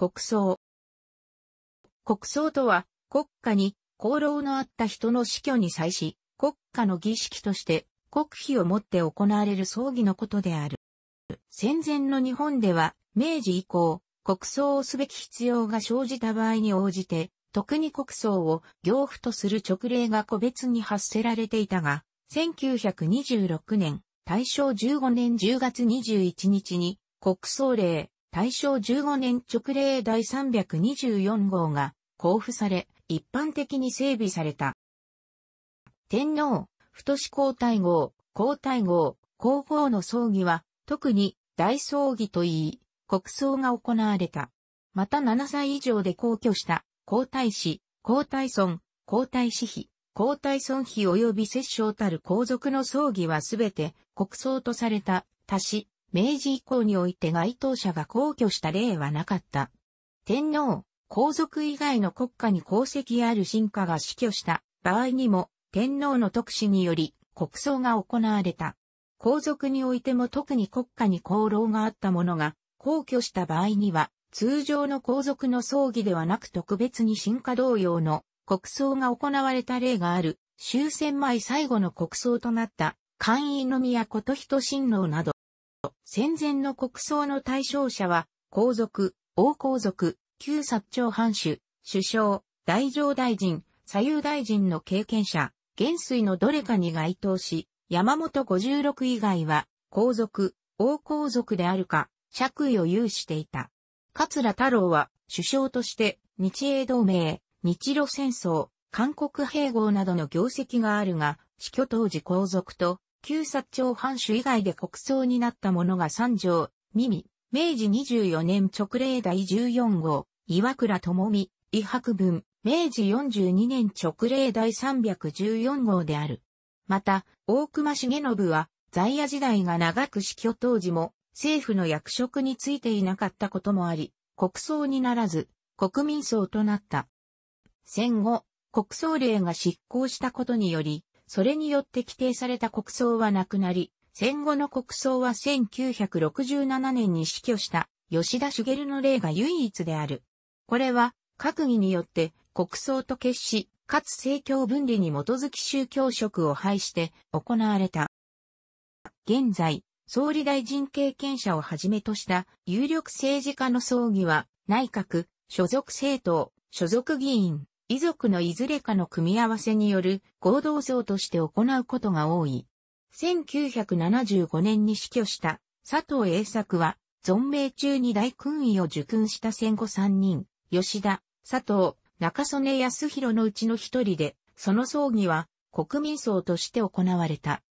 国葬。国葬とは、国家に功労のあった人の死去に際し、国家の儀式として国費をもって行われる葬儀のことである。戦前の日本では、明治以降、国葬をすべき必要が生じた場合に応じて、特に国葬を行府とする直令が個別に発せられていたが、1926年、大正15年10月21日に、国葬令、大正15年直令第324号が交付され、一般的に整備された。天皇、太子皇太后、皇太后、皇后の葬儀は、特に大葬儀といい、国葬が行われた。また7歳以上で皇居した皇太子、皇太孫、皇太子妃、皇太孫妃及び摂政たる皇族の葬儀はすべて国葬とされた。他し、明治以降において該当者が皇居した例はなかった。天皇、皇族以外の国家に功績ある臣下が死去した場合にも、天皇の特使により国葬が行われた。皇族においても特に国家に功労があった者が皇居した場合には、通常の皇族の葬儀ではなく特別に進化同様の国葬が行われた例がある、終戦前最後の国葬となった寛位宮琴人親王など、戦前の国葬の対象者は、皇族、王皇族、旧薩長藩主、首相、大乗大臣、左右大臣の経験者、元帥のどれかに該当し、山本56以外は、皇族、王皇族であるか、爵位を有していた。桂太郎は、首相として、日英同盟、日露戦争、韓国併合などの業績があるが、死去当時皇族と、旧薩長藩主以外で国葬になった者が三条、耳、明治24年直令第14号、岩倉智美、伊白文、明治42年直令第314号である。また、大隈重信は、在野時代が長く死去当時も、政府の役職についていなかったこともあり、国葬にならず、国民葬となった。戦後、国葬令が執行したことにより、それによって規定された国葬はなくなり、戦後の国葬は1967年に死去した吉田茂の例が唯一である。これは閣議によって国葬と決し、かつ政教分離に基づき宗教職を廃して行われた。現在、総理大臣経験者をはじめとした有力政治家の葬儀は内閣、所属政党、所属議員、遺族のいずれかの組み合わせによる合同葬として行うことが多い。1975年に死去した佐藤栄作は、存命中に大勲位を受勲した戦後3人、吉田、佐藤、中曽根康弘のうちの一人で、その葬儀は国民葬として行われた。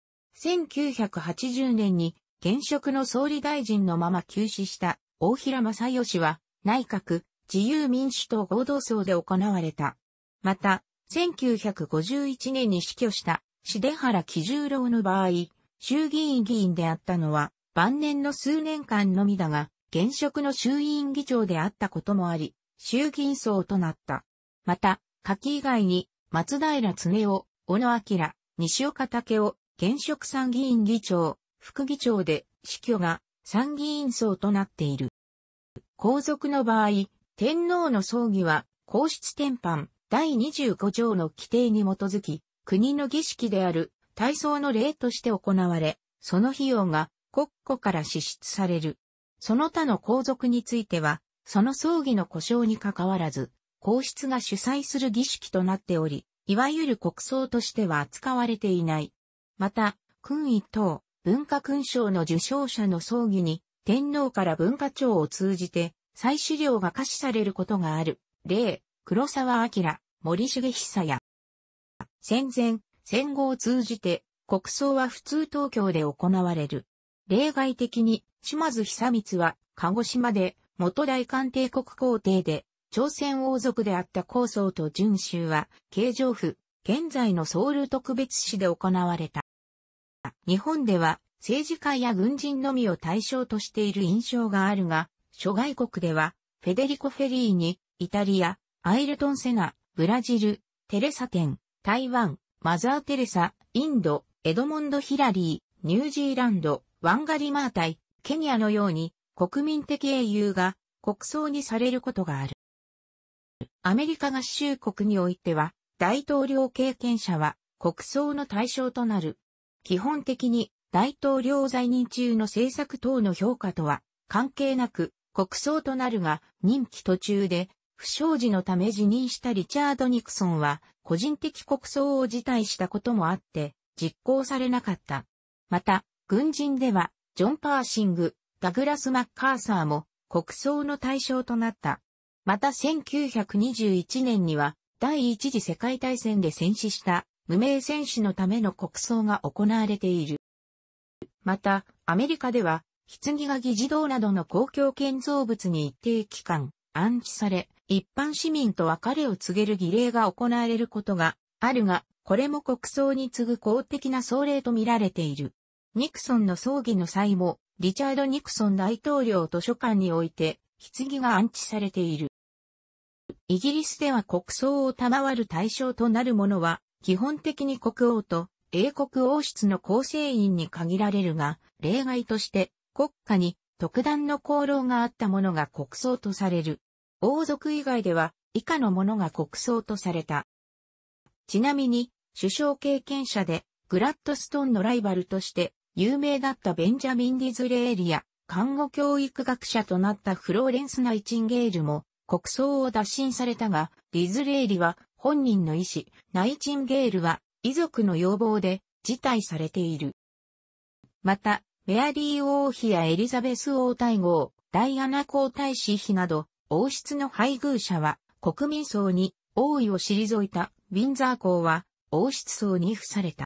1980年に現職の総理大臣のまま急死した大平正義は内閣自由民主党合同葬で行われた。また、1951年に死去した重原喜十郎の場合、衆議院議員であったのは晩年の数年間のみだが、現職の衆院議長であったこともあり、衆議院層となった。また、下記以外に、松平常夫、小野明、西岡武夫、現職参議院議長、副議長で、死去が参議院層となっている。皇族の場合、天皇の葬儀は、皇室典範第25条の規定に基づき、国の儀式である体操の礼として行われ、その費用が国庫から支出される。その他の皇族については、その葬儀の故障に関わらず、皇室が主催する儀式となっており、いわゆる国葬としては扱われていない。また、勲位等、文化勲章の受章者の葬儀に、天皇から文化庁を通じて、再資料が可視されることがある。例、黒沢明、森重久や、戦前、戦後を通じて、国葬は普通東京で行われる。例外的に、島津久光は、鹿児島で、元大官帝国皇帝で、朝鮮王族であった高僧と準州は、京城府、現在のソウル特別市で行われた。日本では、政治家や軍人のみを対象としている印象があるが、諸外国では、フェデリコ・フェリーニ、イタリア、アイルトン・セナ、ブラジル、テレサテン、台湾、マザー・テレサ、インド、エドモンド・ヒラリー、ニュージーランド、ワンガリ・マータイ、ケニアのように国民的英雄が国葬にされることがある。アメリカ合衆国においては、大統領経験者は国葬の対象となる。基本的に大統領在任中の政策等の評価とは関係なく国葬となるが任期途中で不祥事のため辞任したリチャード・ニクソンは個人的国葬を辞退したこともあって実行されなかった。また、軍人ではジョン・パーシング、ダグラス・マッカーサーも国葬の対象となった。また1921年には第一次世界大戦で戦死した無名戦士のための国葬が行われている。また、アメリカでは、棺が議事堂などの公共建造物に一定期間安置され、一般市民と別れを告げる儀礼が行われることがあるが、これも国葬に次ぐ公的な葬礼と見られている。ニクソンの葬儀の際も、リチャード・ニクソン大統領図書館において、棺が安置されている。イギリスでは国葬を賜る対象となるものは、基本的に国王と英国王室の構成員に限られるが、例外として国家に特段の功労があったものが国葬とされる。王族以外では以下のものが国葬とされた。ちなみに、首相経験者でグラッドストーンのライバルとして有名だったベンジャミン・ディズレーリや看護教育学者となったフローレンス・ナイチンゲールも国葬を脱進されたが、ディズレーリは本人の意思、ナイチンゲールは遺族の要望で辞退されている。また、メアリー王妃やエリザベス王太后、ダイアナ皇太子妃など、王室の配偶者は国民層に王位を退いたウィンザー公は王室層に付された。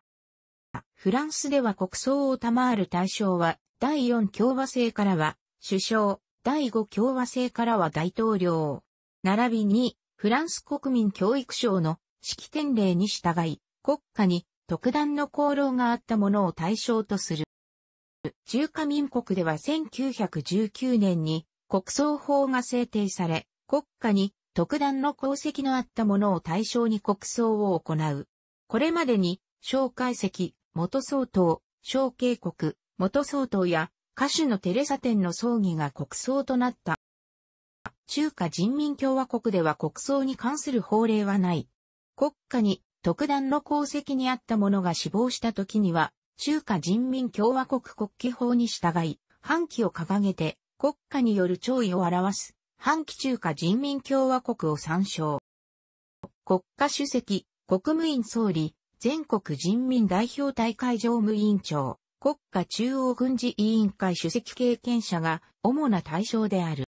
フランスでは国葬を賜る対象は第4共和制からは首相、第5共和制からは大統領。並びにフランス国民教育省の式典令に従い、国家に特段の功労があったものを対象とする。中華民国では1919年に国葬法が制定され、国家に特段の功績のあったものを対象に国葬を行う。これまでに、小解石、元総統、小警国、元総統や歌手のテレサ店の葬儀が国葬となった。中華人民共和国では国葬に関する法令はない。国家に特段の功績にあった者が死亡した時には、中華人民共和国国旗法に従い、反旗を掲げて国家による弔意を表す、反旗中華人民共和国を参照。国家主席、国務院総理、全国人民代表大会常務委員長、国家中央軍事委員会主席経験者が主な対象である。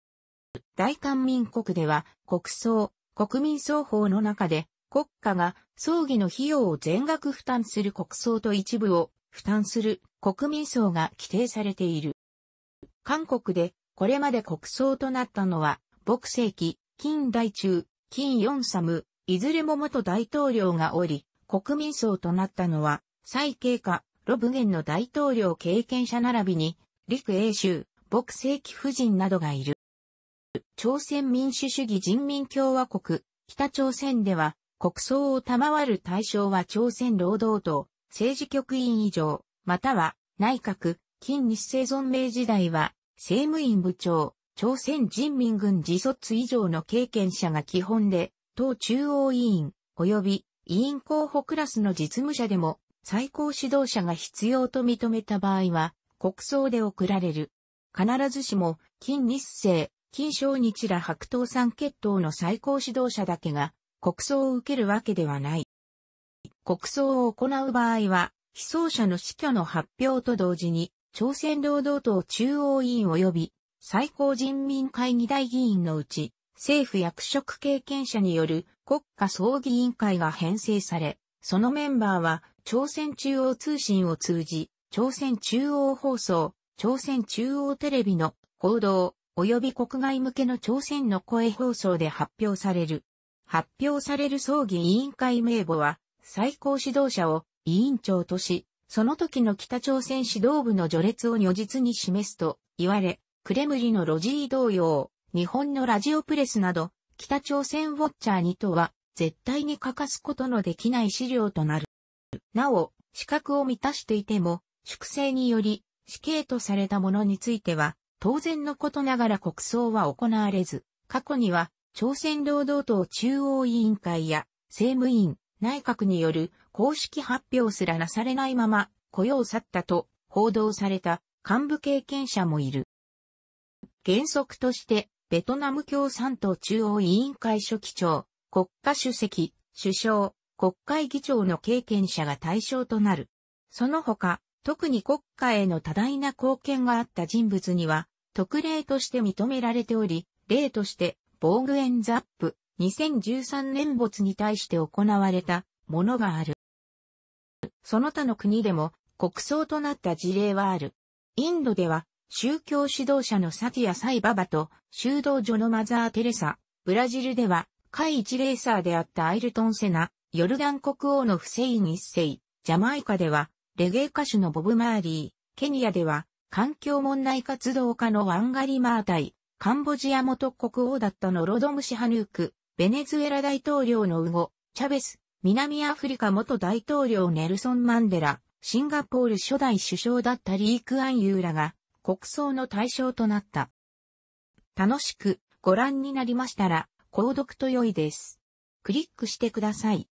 大韓民国では国葬、国民葬法の中で国家が葬儀の費用を全額負担する国葬と一部を負担する国民葬が規定されている。韓国でこれまで国葬となったのは、牧世紀、金大中、金四サム、いずれも元大統領がおり、国民葬となったのは、蔡慶下、ロブゲンの大統領経験者並びに、陸英州、牧世紀夫人などがいる。朝鮮民主主義人民共和国、北朝鮮では、国葬を賜る対象は朝鮮労働党、政治局員以上、または内閣、近日清存命時代は、政務員部長、朝鮮人民軍自卒以上の経験者が基本で、党中央委員、及び委員候補クラスの実務者でも、最高指導者が必要と認めた場合は、国葬で送られる。必ずしも、近日清、金正日ら白頭山血統の最高指導者だけが国葬を受けるわけではない。国葬を行う場合は、被葬者の死去の発表と同時に、朝鮮労働党中央委員及び最高人民会議大議員のうち、政府役職経験者による国家葬儀委員会が編成され、そのメンバーは朝鮮中央通信を通じ、朝鮮中央放送、朝鮮中央テレビの報道、及び国外向けの朝鮮の声放送で発表される。発表される葬儀委員会名簿は、最高指導者を委員長とし、その時の北朝鮮指導部の序列を如実に示すと言われ、クレムリのロジー同様、日本のラジオプレスなど、北朝鮮ウォッチャーにとは、絶対に欠かすことのできない資料となる。なお、資格を満たしていても、粛清により、死刑とされたものについては、当然のことながら国葬は行われず、過去には朝鮮労働党中央委員会や政務院、内閣による公式発表すらなされないまま雇用去ったと報道された幹部経験者もいる。原則としてベトナム共産党中央委員会書記長、国家主席、首相、国会議長の経験者が対象となる。その他、特に国家への多大な貢献があった人物には、特例として認められており、例として、ボーグエンザップ、2013年没に対して行われたものがある。その他の国でも国葬となった事例はある。インドでは宗教指導者のサティア・サイババと修道女のマザー・テレサ。ブラジルでは海一レーサーであったアイルトン・セナ。ヨルダン国王のフセイン一世。ジャマイカではレゲエ歌手のボブ・マーリー。ケニアでは環境問題活動家のワンガリ・マータイ。カンボジア元国王だったのロドムシ・ハヌーク。ベネズエラ大統領のウゴ、チャベス。南アフリカ元大統領ネルソン・マンデラ。シンガポール初代首相だったリーク・アンユーラが国葬の対象となった。楽しくご覧になりましたら、購読と良いです。クリックしてください。